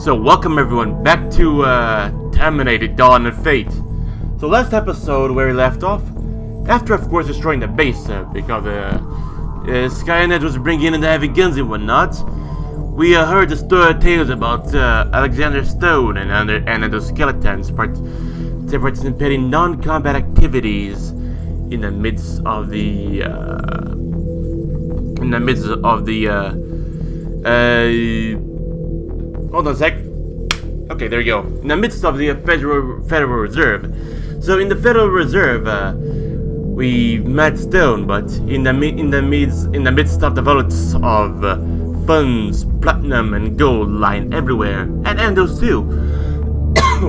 So welcome everyone back to uh, Dawn of Fate. So last episode where we left off, after of course destroying the base uh, because uh, uh, Skynet was bringing in the heavy guns and whatnot, we uh, heard the story tales about uh, Alexander Stone and other and the skeletons part participating non-combat activities in the midst of the in the midst of the Hold on a sec. Okay, there you go. In the midst of the Federal Federal Reserve. So in the Federal Reserve, uh, we met Stone, but in the in the midst in the midst of the vaults of uh, funds, platinum and gold lying everywhere, and endos too,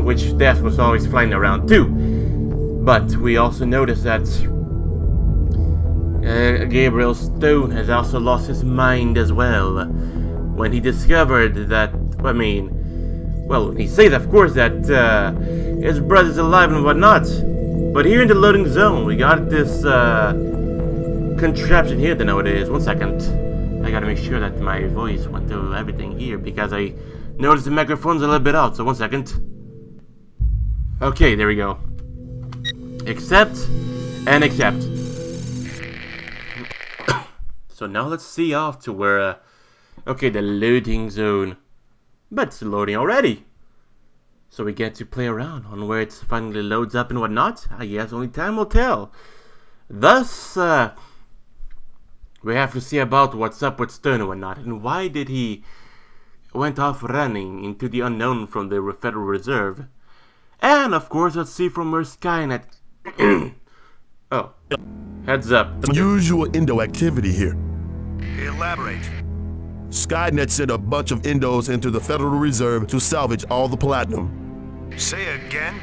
which Death was always flying around too. But we also noticed that uh, Gabriel Stone has also lost his mind as well when he discovered that I mean, well, he says, of course, that uh, his brother's alive and whatnot. But here in the loading zone, we got this uh, contraption here what it is. One second. I gotta make sure that my voice went through everything here because I noticed the microphone's a little bit out. So one second. Okay, there we go. Accept and accept. so now let's see off to where, uh, okay, the loading zone. But it's loading already. So we get to play around on where it finally loads up and whatnot. I guess only time will tell. Thus, uh, we have to see about what's up with Stone and whatnot. And why did he went off running into the unknown from the Federal Reserve. And of course, let's see from where Skynet... oh, heads up. Unusual endo activity here. Elaborate. Skynet sent a bunch of endos into the Federal Reserve to salvage all the platinum. Say again?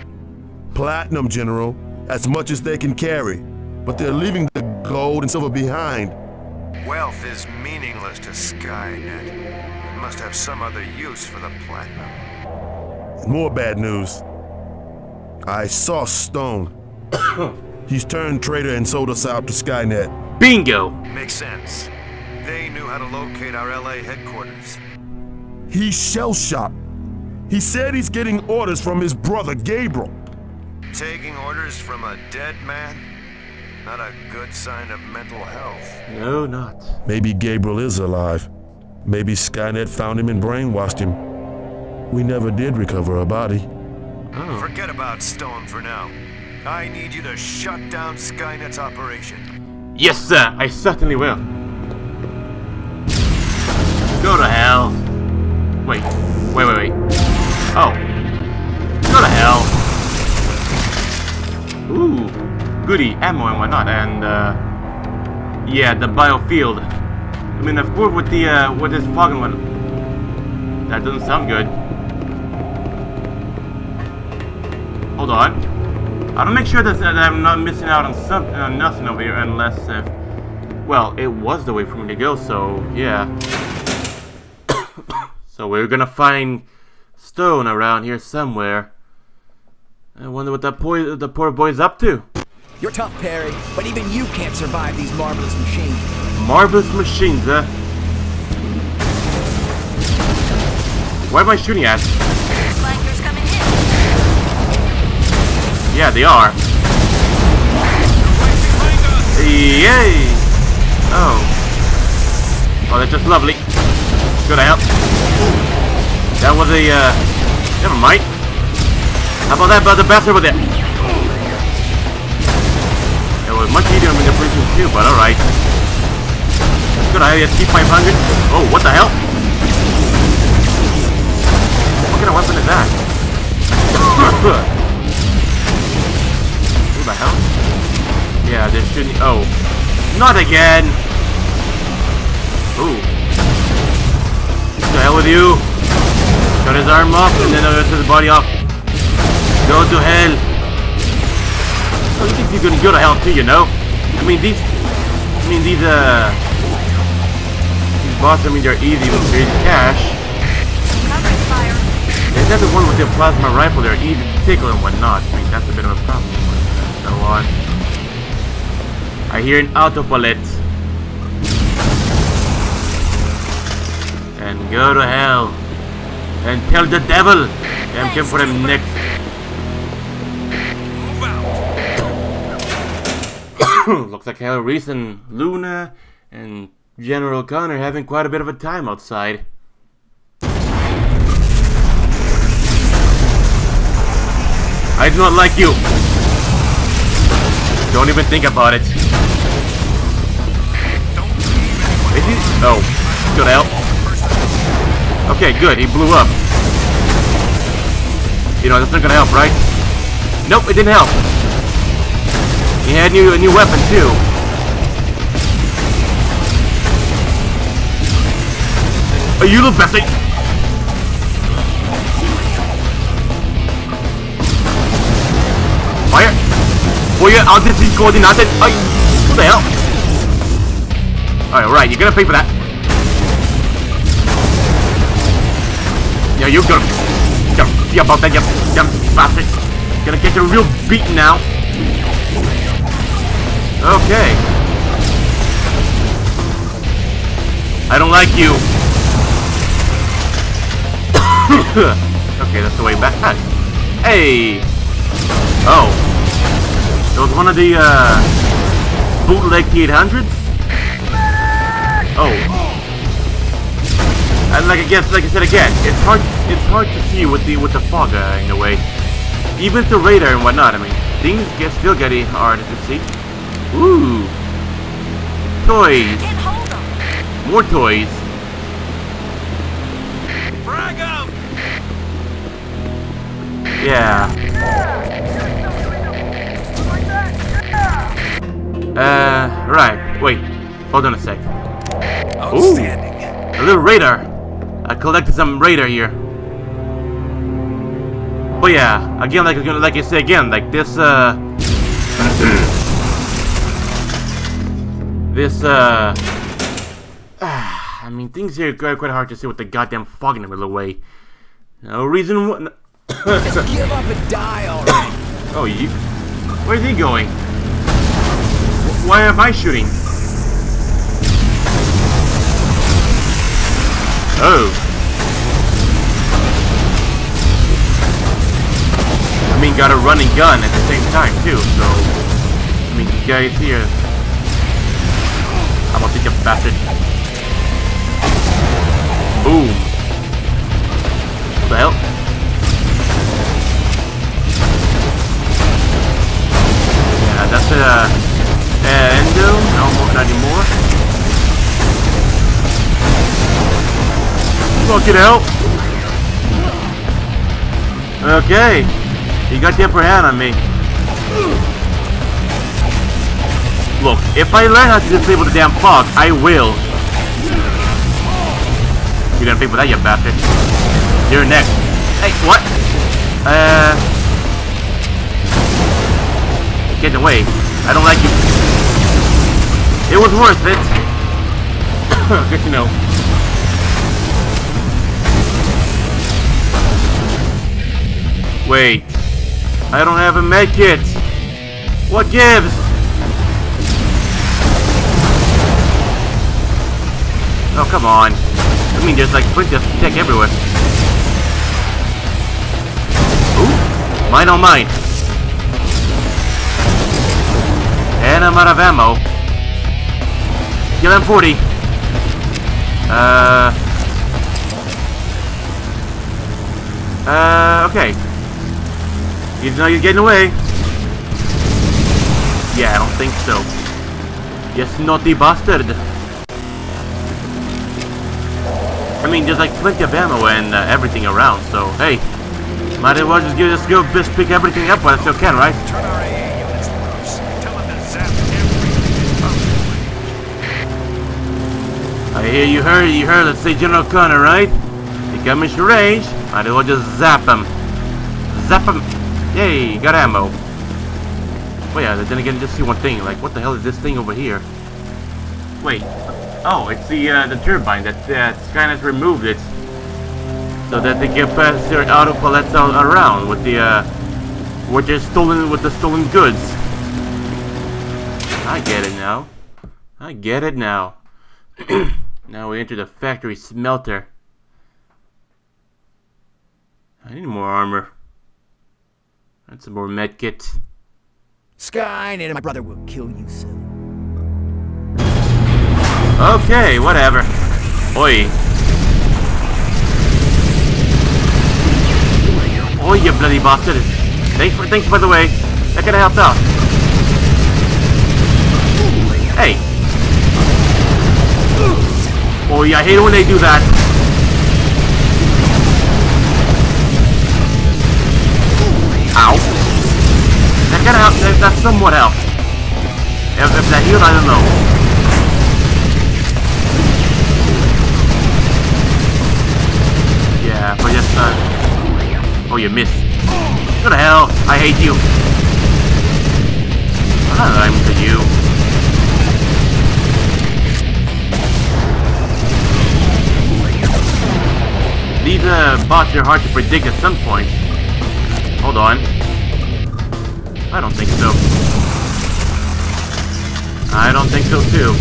Platinum, General, as much as they can carry. But they're leaving the gold and silver behind. Wealth is meaningless to Skynet. It must have some other use for the platinum. More bad news. I saw Stone. He's turned traitor and sold us out to Skynet. Bingo! Makes sense. They knew how to locate our LA headquarters. He's shell-shocked. He said he's getting orders from his brother, Gabriel. Taking orders from a dead man? Not a good sign of mental health. No, not. Maybe Gabriel is alive. Maybe Skynet found him and brainwashed him. We never did recover a body. Oh. Forget about Stone for now. I need you to shut down Skynet's operation. Yes, sir. I certainly will. Go to hell. Wait. Wait, wait, wait. Oh. Go to hell. Ooh. Goody. Ammo and whatnot. And, uh... Yeah, the biofield. I mean, of course, with the, uh, with this fog and one... That doesn't sound good. Hold on. I don't make sure that, that I'm not missing out on something, on nothing over here, unless if, well, it was the way for me to go. So yeah. So we're gonna find Stone around here somewhere. I wonder what that poor the poor boy's up to. You're tough, Perry, but even you can't survive these marvelous machines. Marvelous machines, huh? Why am I shooting at? Flankers coming in. Yeah, they are. Yay! Oh. Oh, that's just lovely. Good help. That was a, uh... Never mind. How about that brother bastard with it? It was much easier in the prison too, but alright. Good, I have T500. Oh, what the hell? What kind of weapon is that? Who the hell? Yeah, there shouldn't. Oh, not again! Ooh. Hell with you? Cut his arm off and then the rest of his body off. Go to hell. You think you're gonna go to hell too, you know? I mean, these. I mean, these, uh. These bosses, I mean, they're easy with there's cash. There's the one with the plasma rifle, they're easy to tickle and whatnot. I mean, that's a bit of a problem. So on. I hear an auto autopilot. And go to hell. And tell the devil! I'm coming for him next. Looks like Kyle Reese and Luna and General Connor having quite a bit of a time outside. I do not like you. Don't even think about it. Is he? Oh, good help. Okay, good. He blew up. You know that's not gonna help, right? Nope, it didn't help. He had new, a new weapon too. Are you the best? Fire! Voy a decir coordinate. Ay, what the hell? Alright, right, you're gonna pay for that. Yeah, you're gonna, see about that, you damn bastard. Gonna get your real beaten now. Okay. I don't like you. okay, that's the way back. Hey! Oh. It was one of the, uh, bootleg T-800s? Oh. And like I guess, like I said again, it's hard, it's hard to see with the, with the fog uh, in a way. Even the radar and whatnot, I mean, things get still getting hard to see. Ooh. Toys. Can't hold them. More toys. Frag 'em! Yeah. Uh, right. Wait. Hold on a sec. Outstanding. A little radar. I collected some radar here. But yeah, again, like like I say again, like this, uh, this, uh, I mean, things here are quite hard to see with the goddamn fog in the middle of the way. No reason. wh- Just give up and die already. Oh, you? Where's he going? Why am I shooting? Oh. I mean, got a running gun at the same time, too, so... I mean, the guy is here. I'm gonna take a bastard. Boom. What? Yeah, that's a uh, endo. No more, not anymore. Fucking hell. Okay, you got the upper hand on me. Look, if I learn how to disable the damn fog, I will. You're gonna pay for that, you bastard. You're next. Hey, what? Uh. Get away. I don't like you. It was worth it. Good to know. Wait. I don't have a med kit. What gives? Oh, come on. I mean, there's like plenty of tech everywhere. Ooh. Mine on mine. And I'm out of ammo. Kill M40. Uh. Uh, okay. You know you're getting away. Yeah, I don't think so. You snotty bastard. I mean, there's like plenty of ammo and uh, everything around, so hey. Might as well just give this go just pick everything up while I still can, right? Turn our AA units loose. Tell them to zap everything. I hear you heard, you heard, let's say General Connor, right? You come into range, might as well just zap him. Zap him. Yay, got ammo. Well, yeah, then again, just see one thing, like, what the hell is this thing over here? Wait. Oh, it's the, uh, the turbine that, uh, Skynet removed it. So that they can pass their auto pallets around with the, uh, with their stolen, with the stolen goods. I get it now. I get it now. now we enter the factory smelter. I need more armor. And some more medkit. Skynet and my brother will kill you soon. Okay, whatever. Oi. Oi, you bloody bastard. Thanks for, thanks by the way. That could have helped out. Hey. Oh, yeah, I hate it when they do that. Somewhat helped. If, if that healed, I don't know. Yeah, but just, uh... Oh, you missed. What the hell? I hate you. I'm to you. These uh, bots are hard to predict at some point. Hold on. I don't think so. I don't think so too.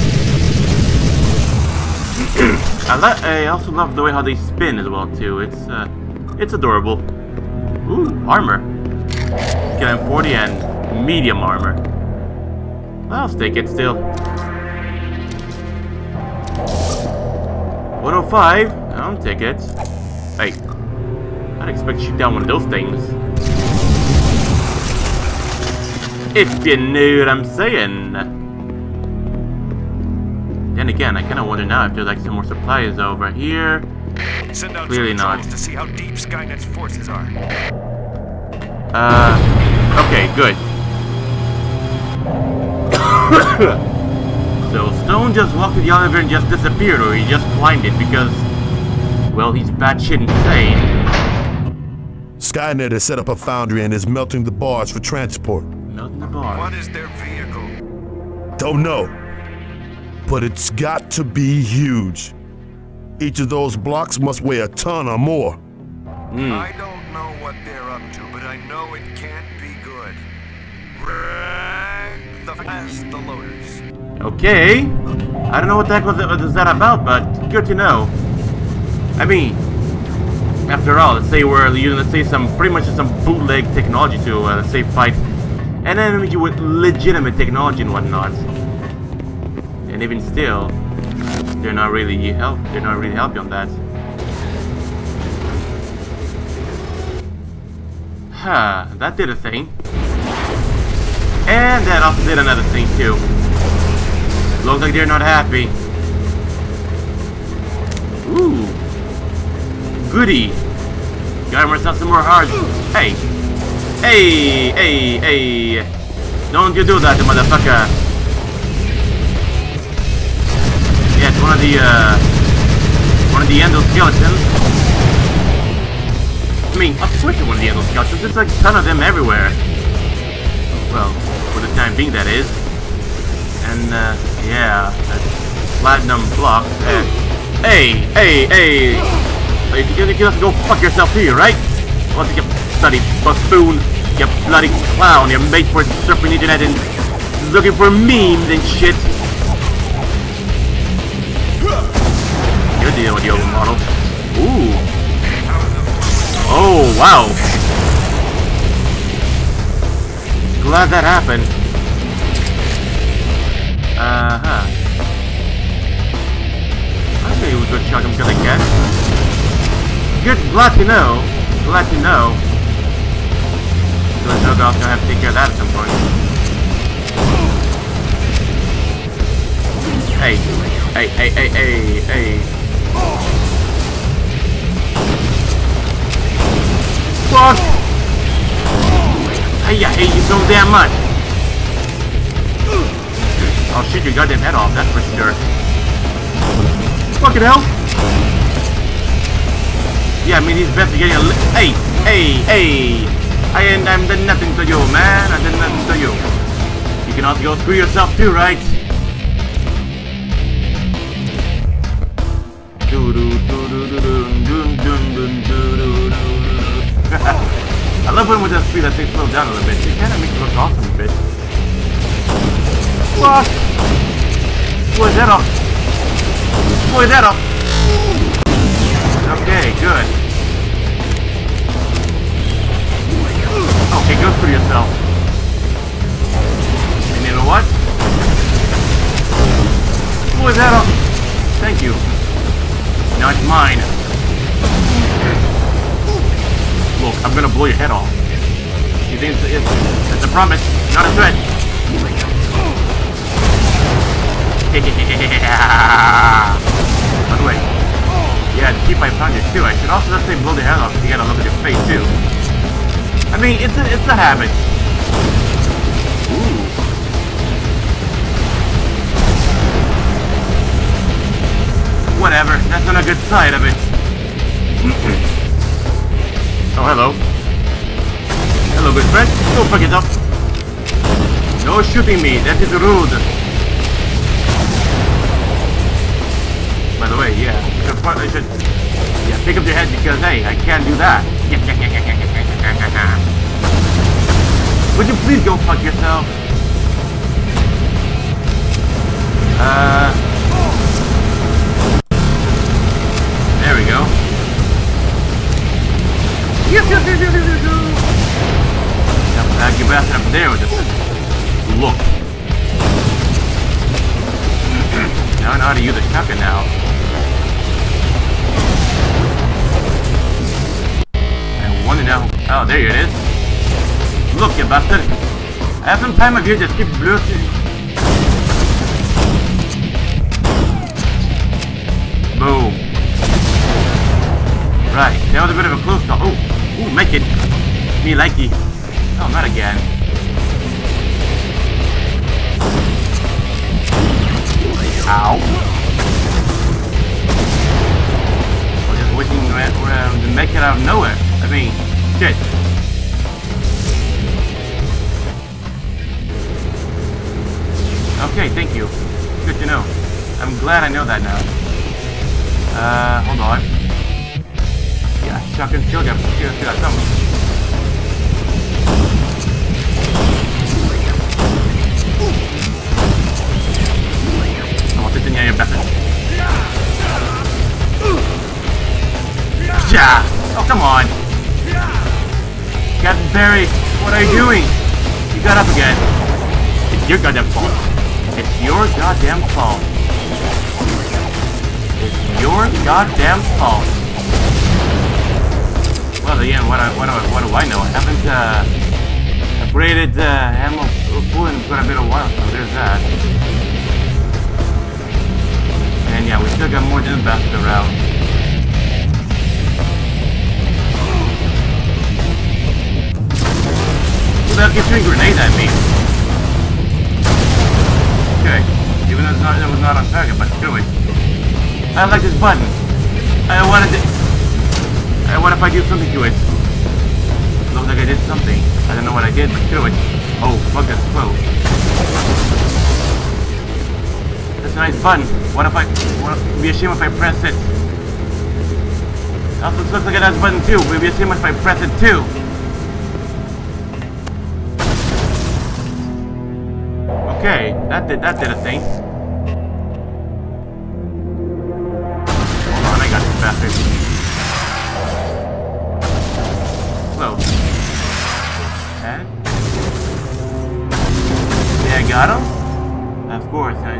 I, I also love the way how they spin as well too. It's uh, it's adorable. Ooh, armor. Get him 40 and medium armor. I'll take it still. 105. I'll take it. Hey, I'd expect to shoot down one of those things. If you know what I'm saying. Then again, I kind of wonder now if there's like some more supplies over here. Send out Clearly some not. to see how deep Skynet's forces are. Uh, okay, good. so Stone just walked to the elevator and just disappeared, or he just climbed it because, well, he's batshit insane. Skynet has set up a foundry and is melting the bars for transport. Melting the bar. What is their vehicle? Don't know. But it's got to be huge. Each of those blocks must weigh a ton or more. Hmm. I don't know what they're up to, but I know it can't be good. Wreck the fast the loaders. Okay. I don't know what the heck was, was that about, but good to know. I mean, after all, let's say we're using, let's say, some pretty much some bootleg technology to, uh, let's say, fight an enemy with legitimate technology and whatnot. And even still, they're not really help. Oh, they're not really helping on that. Huh, that did a thing. And that also did another thing too. Looks like they're not happy. Ooh. Goody. Got myself some more hearts. Hey. Hey, hey, hey. Don't you do that, motherfucker. Yeah, it's one of the, uh, one of the endoskeletons. I mean, of course it's one of the endoskeletons. There's like a ton of them everywhere. Well, for the time being, that is. And, uh, yeah, that's platinum block. Hey, hey, hey! Hey, you can just go fuck yourself here, right? Bloody buffoon, you bloody clown, you're made for surfing the internet and looking for memes and shit. You're dealing with old model. Ooh. Oh, wow. Glad that happened. Uh-huh. I knew he was a I'm gonna get. Good, glad to know. Glad to know. Know I gonna have to take care of that at some point. Hey. Hey, hey, hey, hey, hey. Fuck! Hey, I hate you so damn much. I'll shoot your goddamn head off, that's for sure. Fucking hell! Yeah, I mean, he's best getting a Hey! Hey! Hey! I ain't I'm done nothing to you, man. I done nothing to you. You can also go screw yourself too, right? I love when with that speed that thing slows down a little bit. It kind of makes it look awesome a bit. Fuck! Boy, that off. Boy, that off. Your head off. You think it's, it's, it's a promise, not a threat. By the way, yeah, to keep my punches too. I should also just say blow the head off. You gotta look at your face too. I mean, it's a it's a habit. Whatever. That's not a good side of it. oh, hello. Hello, good friend. Don't fuck it up. No shooting me. That is rude. By the way, yeah, I should yeah pick up your head because hey, I can't do that. Would you please go fuck yourself? Uh, there we go. Yes, yes, yes, yes, yes, yes. That baggy bastard up there with this look. now I know how to use a shotgun now. I wonder now. Oh, there it is. Look, you bastard. I have some time of you just keep blurting. Boom. Right, that was a bit of a close call. Oh, ooh, make it. Me likey. Oh, not again. Ow. We're just waiting around to make it out of nowhere. I mean, shit. Okay, thank you. Good to know. I'm glad I know that now. Uh, hold on. Yeah, shotgun still got, still got something. You bastard. Yeah! Oh, come on! Captain Perry, what are you doing? You got up again. It's your goddamn fault. It's your goddamn fault. It's your goddamn fault. Well, again, what, I, what, what do I know? I haven't uh, upgraded uh, ammo pool in quite a bit of while, so there's that. Yeah, we still got more than bastard around. Who the hell keeps shooting grenades at me? Okay, even though it's not, it was not on target, but screw it. I like this button. I wanted to... I what if I do something to it? Looks like I did something. I don't know what I did, but screw it. Oh, fuck, that's close. A nice button. What if I... What if, be ashamed if I press it? Also, looks like a nice button too. We'd be ashamed if I press it too. Okay, that did that did a thing.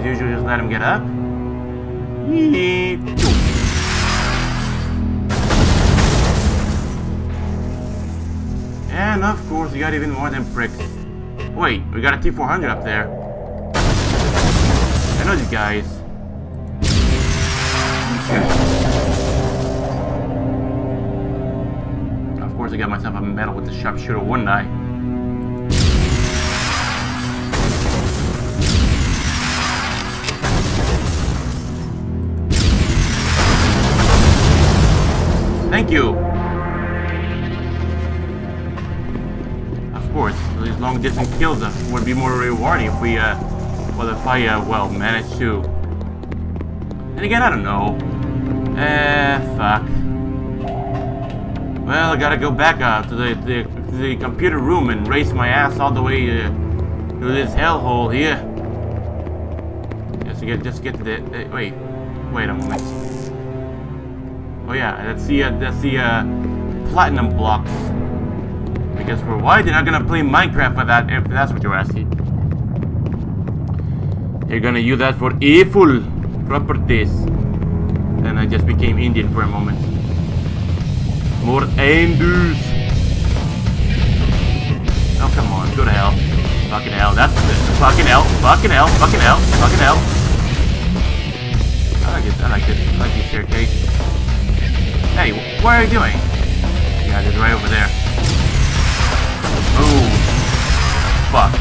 Usual, just let him get up. And of course, we got even more than bricks. Wait, we got a T400 up there. I know these guys. Of course, I got myself a medal with the sharpshooter, wouldn't I? Thank you. Of course, these long distance kills uh, would be more rewarding if we, uh, well, if I, uh, well, managed to. And again, I don't know. Eh, fuck. Well, I gotta go back uh, to the, the to the computer room and race my ass all the way uh, to this hellhole here. Just to get, just get to the. Uh, wait, wait a moment. Oh yeah, that's the uh, that's the uh, platinum blocks. Because for why they're not gonna play Minecraft with that if that's what you're asking. They're gonna use that for evil properties. And I just became Indian for a moment. More Indus. come on, go to hell. Fucking hell, that's it. fucking hell, fucking hell, fucking hell, fucking hell. I like it, I like it, I like these staircase. Hey, what are you doing? Yeah, it's right over there. Ooh. Fuck.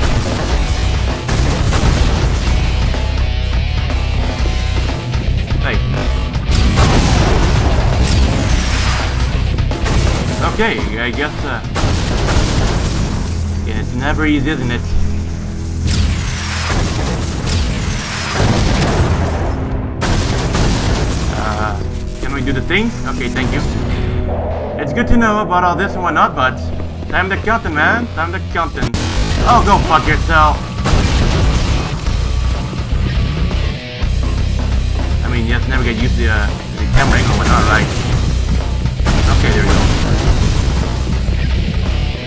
Hey. Okay, I guess, uh... Yeah, it's never easy, isn't it? We do the thing? Okay, thank you. It's good to know about all this and whatnot, but... Time to counting, man. Time to counting. Oh, go fuck yourself. I mean, you have to never get used to uh, the camera angle and whatnot, right? Okay, there we go.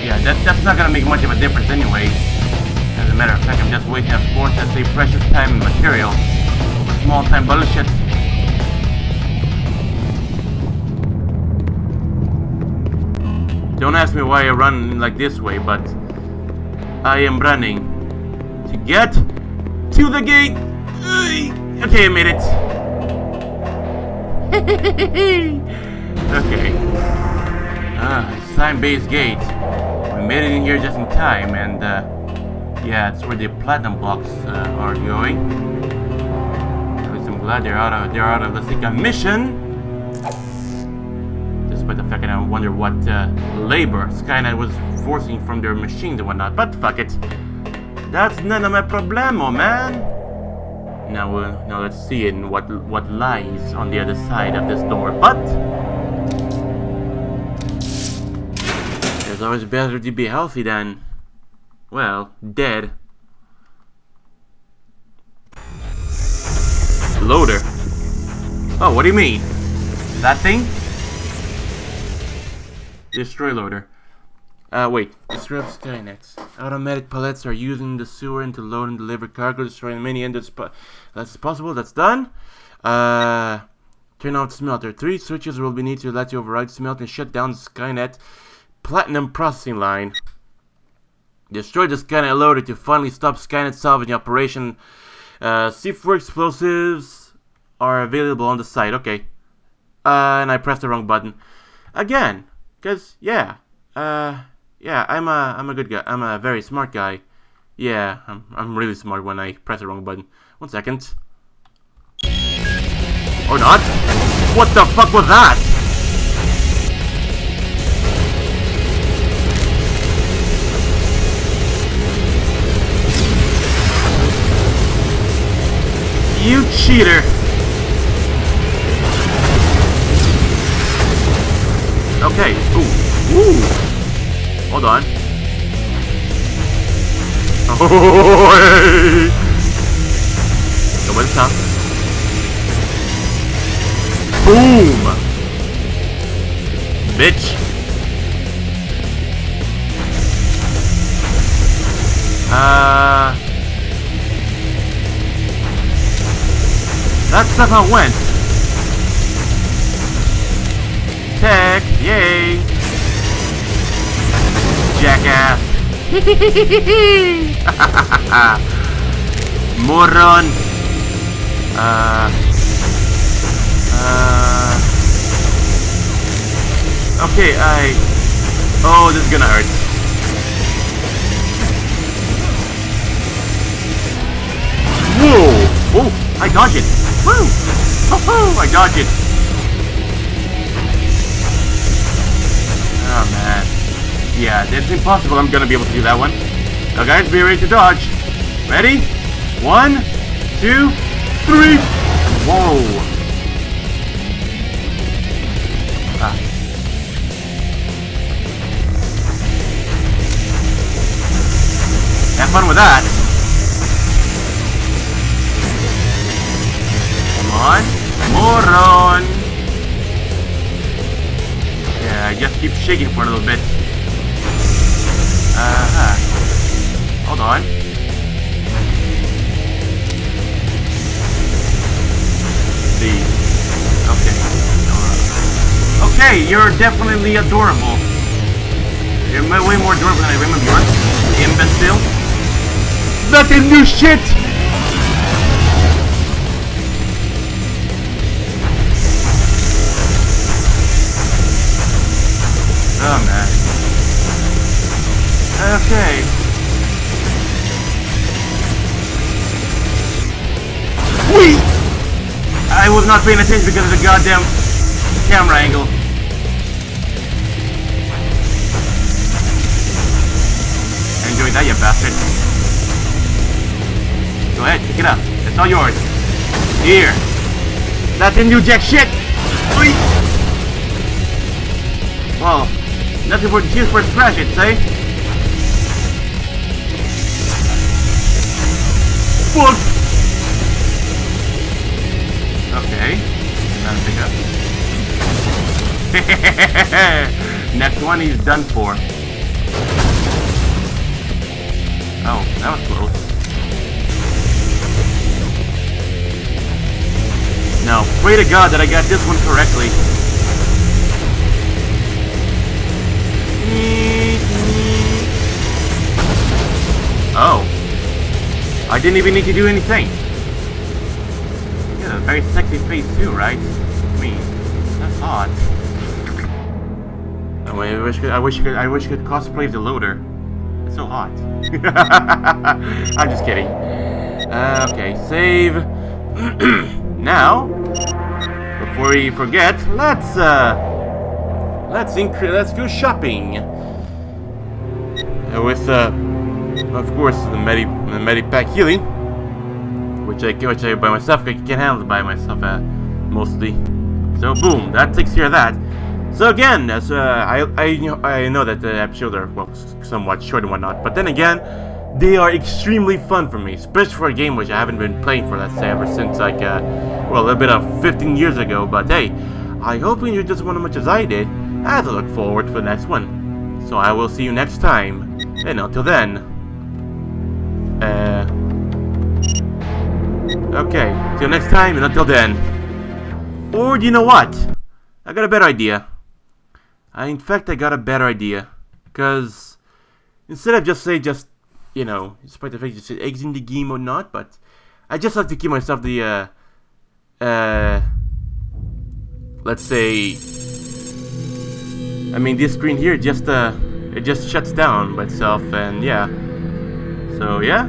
Yeah, that, that's not gonna make much of a difference anyway. As a matter of fact, I'm just wasting, of course, I say precious time and material over small time bullshit. Don't ask me why I run like this way, but I am running to get to the gate. Okay, I made it. okay. Ah, sign-based gate. We made it in here just in time, and uh, yeah, it's where the platinum blocks uh, are going. At least I'm glad they're out of they're out of the second mission. Despite the fact that I wonder what uh, labor Skynet was forcing from their machines and whatnot, but fuck it. That's none of my problemo, man. Now, uh, now let's see in what what lies on the other side of this door. But it's always better to be healthy than, well, dead. Loader. Oh, what do you mean? That thing? Destroy loader. Uh, wait. Disrupt Skynets. Automatic pallets are used in the sewer and to load and deliver cargo, destroying many engines. That's possible. That's done. Uh, turn off smelter. Three switches will be needed to let you override smelt and shut down Skynet platinum processing line. Destroy the Skynet loader to finally stop Skynet salvaging operation. Uh, C4 explosives are available on the site. Okay. Uh, and I pressed the wrong button. Again. Cause yeah. Uh, yeah, I'm a I'm a good guy. I'm a very smart guy. Yeah, I'm I'm really smart when I press the wrong button. One second. Or not? What the fuck was that? You cheater! Okay. Ooh. Ooh. Hold on. Oh, hey. Go by the top. Boom! Bitch. Uh... That's not how it went. Yay! Jackass! Moron! Uh... Uh... Okay, I... Oh, this is gonna hurt. Whoa! Oh, I dodged it! Woo! Oh, I dodged it! Oh man. Yeah, it's impossible I'm gonna be able to do that one. Now guys, be ready to dodge. Ready? One, two, three! Whoa! Ah. Have fun with that. Come on. Moron! I just keep shaking for a little bit. Uh-huh. Hold on. See. Okay. Okay, you're definitely adorable. You're way more adorable than I remember you are. Imbecile. Him do shit! Oh man. Okay. Whee! I was not paying attention because of the goddamn camera angle. Enjoy that, you bastard. Go ahead, pick it up. It's all yours. Here. That didn't do jack shit! Whee! Nothing for cheers for trash, eh? I'd say. Fuck! Okay. To pick up. Next one he's done for. Oh, that was close. Now, pray to God that I got this one correctly. Oh. I didn't even need to do anything. You Yeah, a very sexy face too, right? I mean, that's odd. I wish I wish you could I wish you could cosplay the loader. It's so hot. I'm just kidding. Uh, okay, save. now, before we forget, let's uh, let's increase. Let's go shopping. Uh, with uh, of course the Medi the Medipack healing, which I which I by myself I can handle by myself uh, mostly. So boom, that takes care of that. So again, as uh, I I know, I know that the episodes are well somewhat short and whatnot, but then again, they are extremely fun for me, especially for a game which I haven't been playing for let's say ever since like uh, well a little bit of 15 years ago. But hey, I hope you enjoyed this one as much as I did, I look forward to the next one. So I will see you next time, and until then, uh, okay, till next time, and until then. Or do you know what? I got a better idea. I, in fact, I got a better idea. Because instead of just say, just, you know, despite the fact you said eggs in the game or not, but I just like to keep myself the, uh, uh, let's say, I mean, this screen here just, uh, it just shuts down by itself, and yeah. So, yeah.